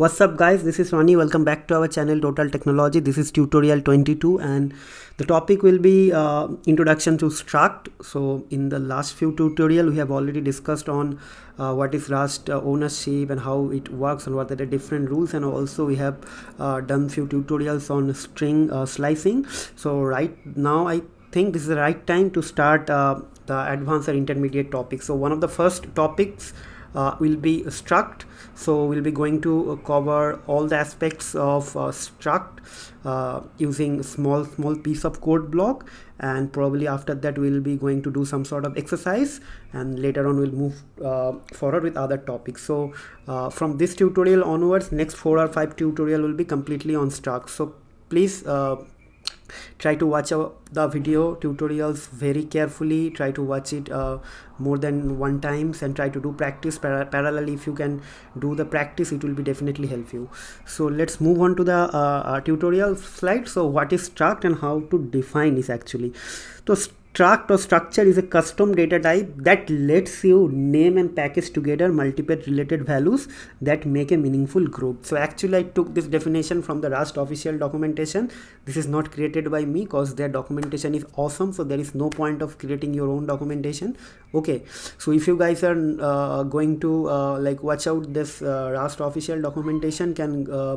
what's up guys? This is Ronnie. Welcome back to our channel total technology. This is tutorial 22 and the topic will be uh, introduction to struct. So in the last few tutorial we have already discussed on uh, what is rust uh, ownership and how it works and what are the different rules. And also we have uh, done few tutorials on string uh, slicing. So right now i think this is the right time to start uh, the advanced or intermediate topics so one of the first topics will be struct. So we'll be going to uh, cover all the aspects of uh, struct uh, using small small piece of code block. And probably after that we'll be going to do some sort of exercise. And later on we'll move uh, forward with other topics. So uh, from this tutorial onwards next four or five tutorial will be completely on struct. So please uh, try to watch the video tutorials very carefully. Try to watch it uh, more than one times and try to do practice. Para parallel if you can do the practice it will be definitely help you. So let's move on to the uh, uh, tutorial slide. So what is struct and how to define is actually. So struct or structure is a custom data type that lets you name and package together multiple related values that make a meaningful group. So actually i took this definition from the rust official documentation. This is not created by me because their documentation is awesome so there is no point of creating your own documentation. Okay so if you guys are uh, going to uh, like watch out this uh, rust official documentation can uh,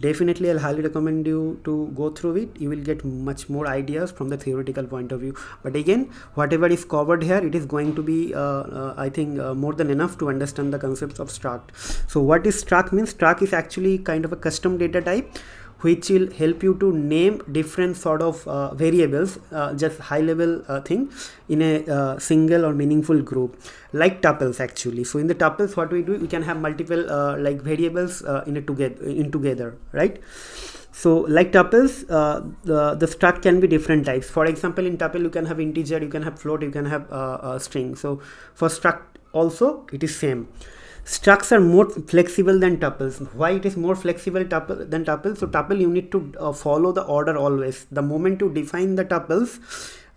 definitely i'll highly recommend you to go through it. You will get much more ideas from the theoretical point of view. But again whatever is covered here it is going to be uh, uh, i think uh, more than enough to understand the concepts of struct so what is struct means? Struct is actually kind of a custom data type which will help you to name different sort of uh, variables uh, just high level uh, thing in a uh, single or meaningful group like tuples actually. So in the tuples what we do we can have multiple uh, like variables uh, in a together in together right? So like tuples the the struct can be different types. For example in tuple you can have integer you can have float you can have a string. So for struct also it is same structs are more flexible than tuples. Why it is more flexible tuple than tuples? So tuple you need to uh, follow the order always. The moment you define the tuples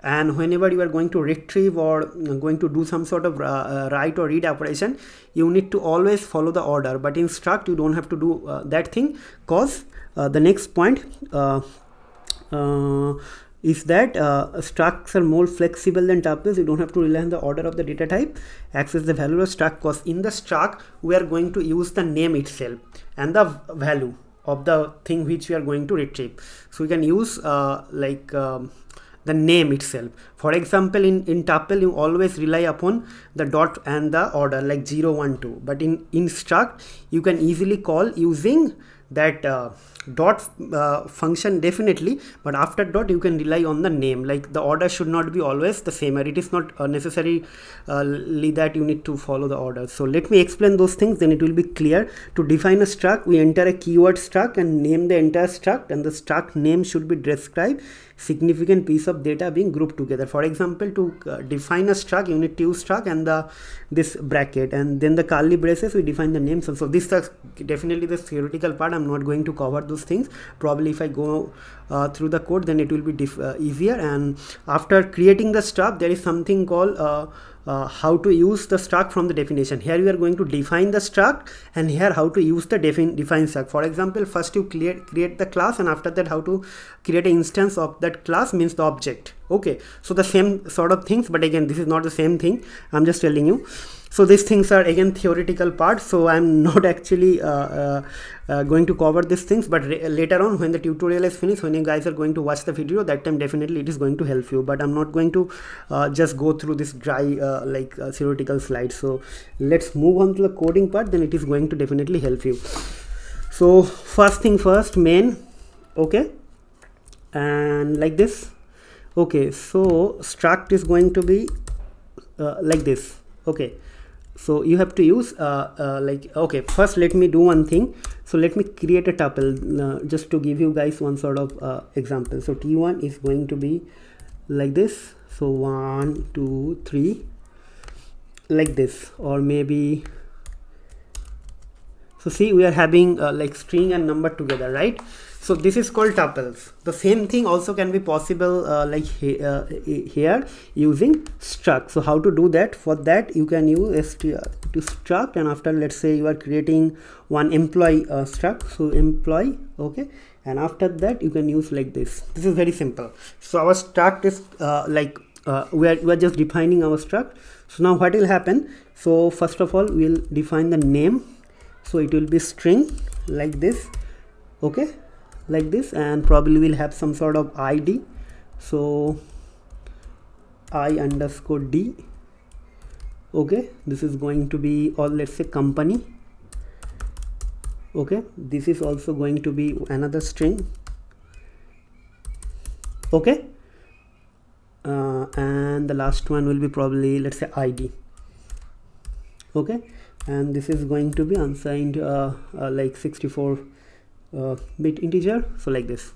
and whenever you are going to retrieve or going to do some sort of uh, uh, write or read operation you need to always follow the order. But in struct you don't have to do uh, that thing. Cause uh, the next point is that uh, structs are more flexible than tuples you don't have to rely on the order of the data type. Access the value of struct because in the struct we are going to use the name itself and the value of the thing which we are going to retrieve. So we can use uh, like um, the name itself. For example in in tuple you always rely upon the dot and the order like 0 1 2 but in in struct you can easily call using that uh, dot uh, function definitely but after dot you can rely on the name. Like the order should not be always the same it is not uh, necessarily uh, that you need to follow the order. So let me explain those things then it will be clear. To define a struct we enter a keyword struct and name the entire struct and the struct name should be described. Significant piece of data being grouped together. For example to uh, define a struct you need to use struct and the this bracket and then the curly braces we define the names. And so this is definitely the theoretical part. I'm not going to cover those things. Probably if i go uh, through the code then it will be uh, easier. And after creating the struct there is something called uh, uh, how to use the struct from the definition. Here we are going to define the struct and here how to use the define define struct. For example first you create create the class and after that how to create an instance of that class means the object. Okay. So the same sort of things but again this is not the same thing. I'm just telling you so these things are again theoretical part. So i'm not actually uh, uh, uh, going to cover these things. But later on when the tutorial is finished when you guys are going to watch the video that time definitely it is going to help you. But i'm not going to uh, just go through this dry uh, like uh, theoretical slide. So let's move on to the coding part. Then it is going to definitely help you. So first thing first main. Okay. And like this. Okay. So struct is going to be like this. Okay so you have to use uh, uh, like okay first let me do one thing. So let me create a tuple uh, just to give you guys one sort of uh, example. So t1 is going to be like this. So one two three like this. Or maybe so see we are having uh, like string and number together right so this is called tuples. The same thing also can be possible uh, like he, uh, here using struct. So how to do that? For that you can use str to struct and after let's say you are creating one employee uh, struct. So employee okay. And after that you can use like this. This is very simple. So our struct is uh, like uh, we, are, we are just defining our struct. So now what will happen? So first of all we'll define the name. So it will be string like this okay like this and probably we'll have some sort of id so i underscore d. Okay this is going to be or let's say company. Okay this is also going to be another string. Okay uh, and the last one will be probably let's say id okay and this is going to be unsigned uh, uh, like 64 uh, bit integer so like this.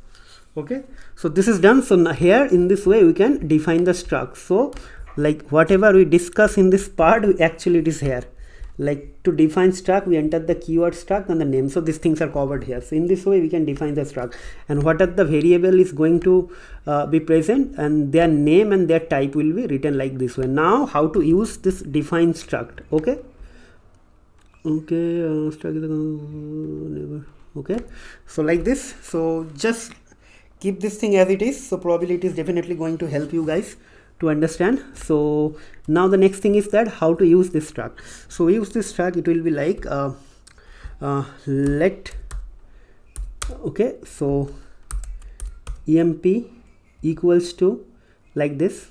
Okay? So this is done. So here in this way we can define the struct. So like whatever we discuss in this part we actually it is here. Like to define struct we enter the keyword struct and the name. So these things are covered here. So in this way we can define the struct. And what are the variable is going to uh, be present and their name and their type will be written like this way. Now how to use this define struct? Okay? Okay uh, struct never okay? So like this so just keep this thing as it is. So probably it is definitely going to help you guys to understand. So now the next thing is that how to use this struct. So use this struct it will be like uh, uh, let okay? So emp equals to like this.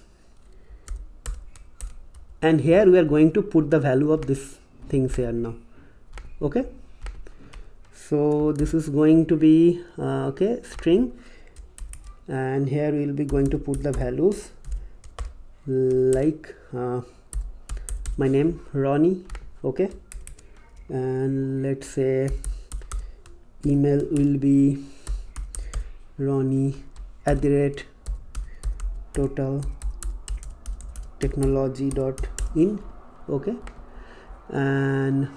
And here we are going to put the value of this things here now. Okay so this is going to be uh, okay string. And here we will be going to put the values like uh, my name Ronnie okay? And let's say email will be Ronnie at the rate total technology dot in okay? And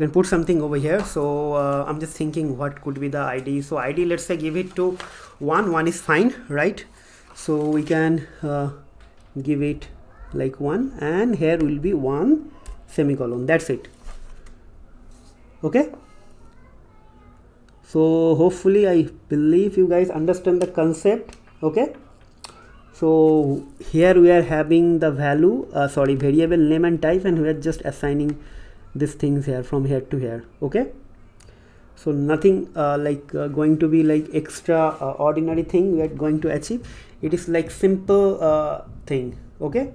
can put something over here. So uh, i'm just thinking what could be the id so id let's say give it to one. One is fine right? So we can uh, give it like one and here will be one semicolon. That's it. Okay? So hopefully i believe you guys understand the concept. Okay? So here we are having the value uh, sorry variable name and type and we are just assigning these things here from here to here okay? So nothing uh, like uh, going to be like extra uh, ordinary thing we are going to achieve. It is like simple uh, thing okay?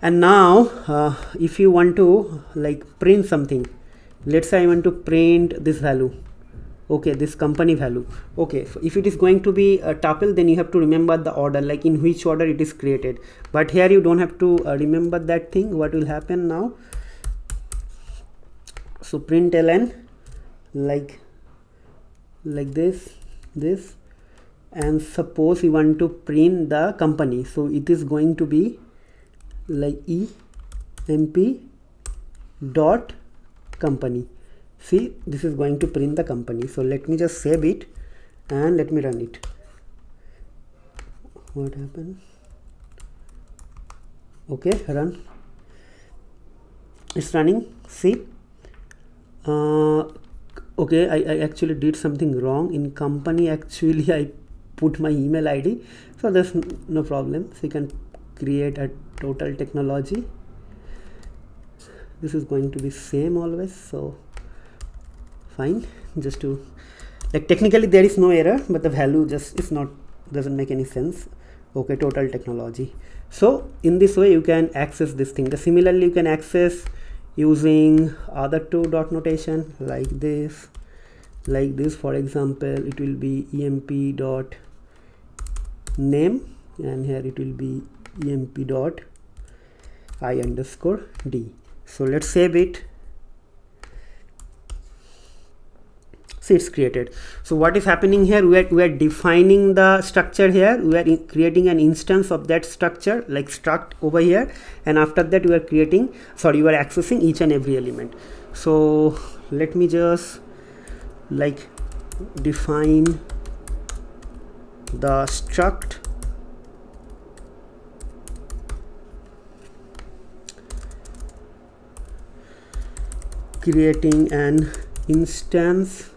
And now uh, if you want to like print something let's say i want to print this value okay this company value okay? So if it is going to be a tuple then you have to remember the order like in which order it is created. But here you don't have to uh, remember that thing what will happen now so print ln like like this this and suppose we want to print the company. So it is going to be like e mp dot company. See this is going to print the company. So let me just save it and let me run it. What happened? Okay run. It's running. See uh, okay I, I actually did something wrong. In company actually I put my email id so there's no problem. So you can create a total technology. This is going to be same always so fine. Just to like technically there is no error but the value just is not doesn't make any sense. Okay total technology. So in this way you can access this thing. The similarly you can access using other two dot notation like this like this. For example it will be emp dot name and here it will be emp dot i underscore d. So let's save it it's created. So what is happening here we are, we are defining the structure here. We are creating an instance of that structure like struct over here. And after that we are creating sorry you are accessing each and every element. So let me just like define the struct. Creating an instance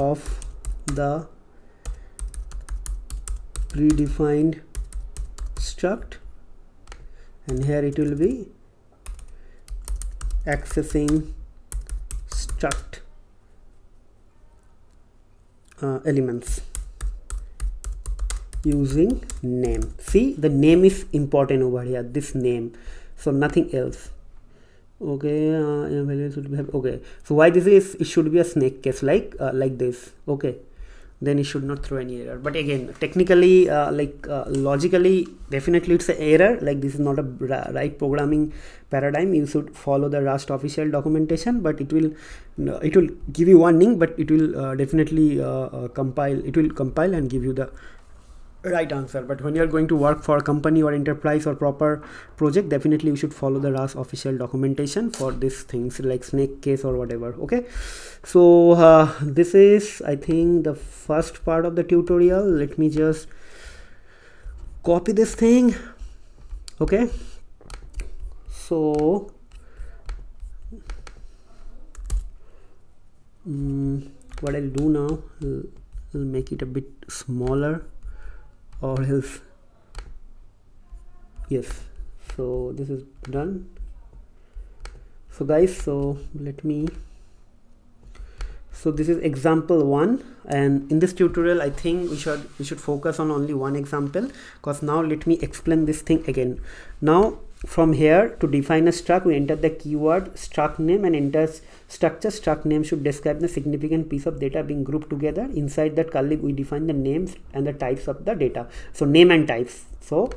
of the predefined struct. And here it will be accessing struct uh, elements using name. See the name is important over here this name. So nothing else okay uh, should have okay. So why this is it should be a snake case like uh, like this okay. Then it should not throw any error. But again technically uh, like uh, logically definitely it's an error like this is not a right programming paradigm. You should follow the rust official documentation but it will it will give you warning but it will uh, definitely uh, uh, compile it will compile and give you the right answer. But when you are going to work for a company or enterprise or proper project definitely you should follow the rust official documentation for these things like snake case or whatever okay? So uh, this is I think the first part of the tutorial. Let me just copy this thing okay? So um, what I'll do now I'll, make it a bit smaller or else yes so this is done. So guys so let me so this is example one and in this tutorial i think we should we should focus on only one example because now let me explain this thing again. Now from here to define a struct we enter the keyword struct name and enter structure. Struct name should describe the significant piece of data being grouped together. Inside that curly we define the names and the types of the data. So name and types. So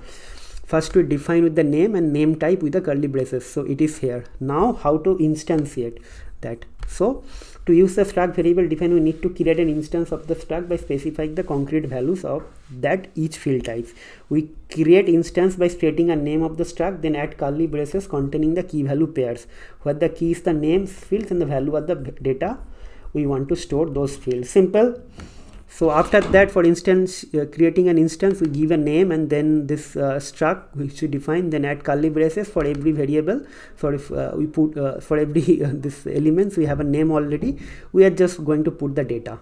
first we define with the name and name type with the curly braces. So it is here. Now how to instantiate that? So to use the struct variable define, we need to create an instance of the struct by specifying the concrete values of that each field types. We create instance by stating a name of the struct, then add curly braces containing the key value pairs, where the key is the names fields and the value of the data we want to store those fields. Simple so after that for instance uh, creating an instance we give a name and then this uh, struct which we define then add curly braces for every variable. So if uh, we put uh, for every uh, this elements we have a name already. We are just going to put the data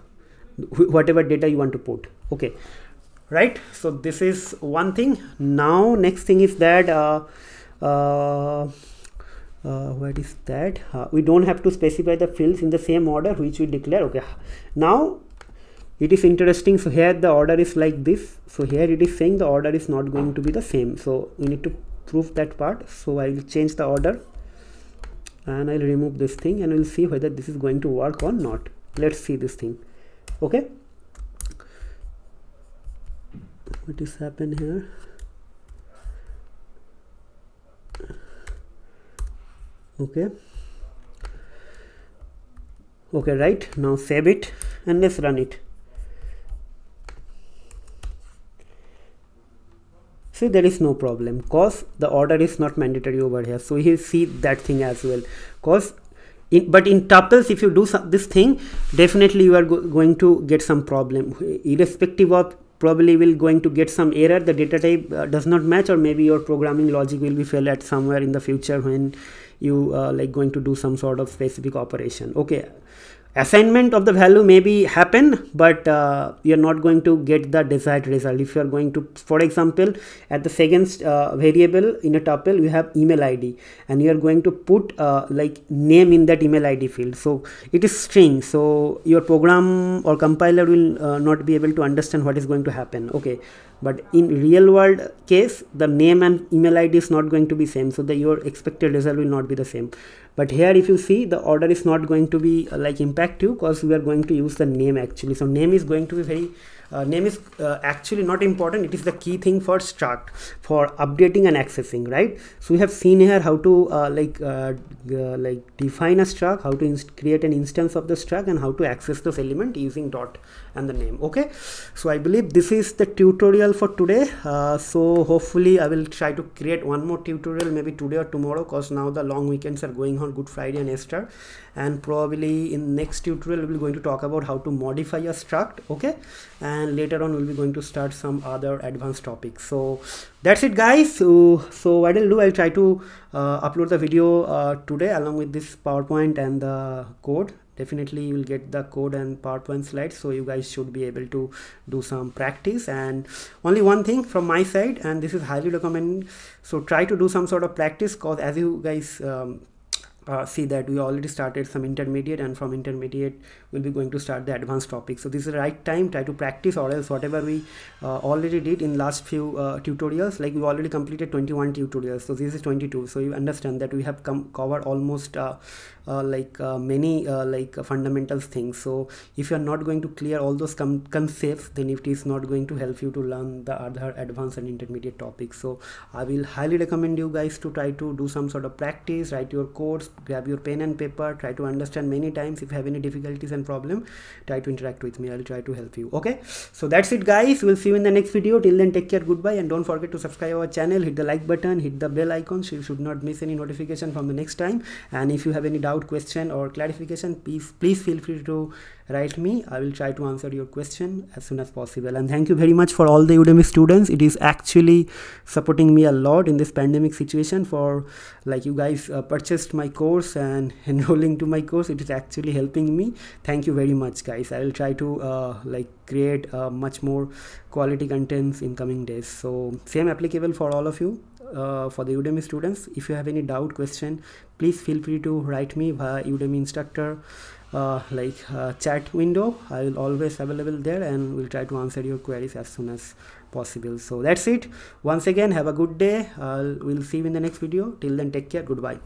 whatever data you want to put. Okay. Right? So this is one thing. Now next thing is that uh, what is that? We don't have to specify the fields in the same order which we declare. Okay. Now it is interesting so here the order is like this. So here it is saying the order is not going to be the same. So we need to prove that part. So I will change the order and I'll remove this thing and we'll see whether this is going to work or not. Let's see this thing. Okay? What is happen here? Okay. Okay right. Now save it and let's run it see there is no problem. Cause the order is not mandatory over here. So you see that thing as well. Cause in, but in tuples if you do some, this thing definitely you are go going to get some problem. Irrespective of probably will going to get some error. The data type uh, does not match or maybe your programming logic will be failed at somewhere in the future when you uh, like going to do some sort of specific operation. Okay assignment of the value maybe happen but uh, you're not going to get the desired result. If you're going to for example at the second uh, variable in a tuple you have email id and you're going to put uh, like name in that email id field. So it is string so your program or compiler will uh, not be able to understand what is going to happen. Okay but in real world case the name and email id is not going to be same. So the your expected result will not be the same. But here if you see the order is not going to be uh, like impact you because we are going to use the name actually. So name is going to be very uh, name is uh, actually not important. It is the key thing for struct for updating and accessing right? So we have seen here how to uh, like uh, like define a struct how to create an instance of the struct and how to access this element using dot and the name okay? So i believe this is the tutorial for today. Uh, so hopefully i will try to create one more tutorial maybe today or tomorrow because now the long weekends are going on good friday and easter. And probably in next tutorial we'll be going to talk about how to modify a struct okay? And later on we'll be going to start some other advanced topics. So that's it guys. So what i'll do i'll try to uh, upload the video uh, today along with this powerpoint and the code. Definitely you will get the code and powerpoint slides so you guys should be able to do some practice. And only one thing from my side and this is highly recommended so try to do some sort of practice because as you guys um, uh, see that we already started some intermediate and from intermediate we'll be going to start the advanced topic. So this is the right time try to practice or else whatever we uh, already did in last few uh, tutorials like we already completed 21 tutorials. So this is 22 so you understand that we have come covered almost uh, Uh, like uh, many uh, like uh, fundamentals things. So if you are not going to clear all those concepts then it is not going to help you to learn the other advanced and intermediate topics. So i will highly recommend you guys to try to do some sort of practice write your codes grab your pen and paper try to understand many times. If you have any difficulties and problem try to interact with me. I'll try to help you. Okay? So that's it guys. We'll see you in the next video. Till then take care. Goodbye. And don't forget to subscribe our channel. Hit the like button. Hit the bell icon so you should not miss any notification from the next time. And if you have any doubt question or clarification please please feel free to write me. I will try to answer your question as soon as possible. And thank you very much for all the udemy students. It is actually supporting me a lot in this pandemic situation for like you guys uh, purchased my course and enrolling to my course. It is actually helping me. Thank you very much guys. I will try to uh, like create uh, much more quality contents in coming days. So same applicable for all of you uh, for the udemy students. If you have any doubt question please feel free to write me via udemy instructor uh, like uh, chat window. I will always available there and we'll try to answer your queries as soon as possible. So that's it. Once again have a good day. Uh, we'll see you in the next video. Till then take care. Goodbye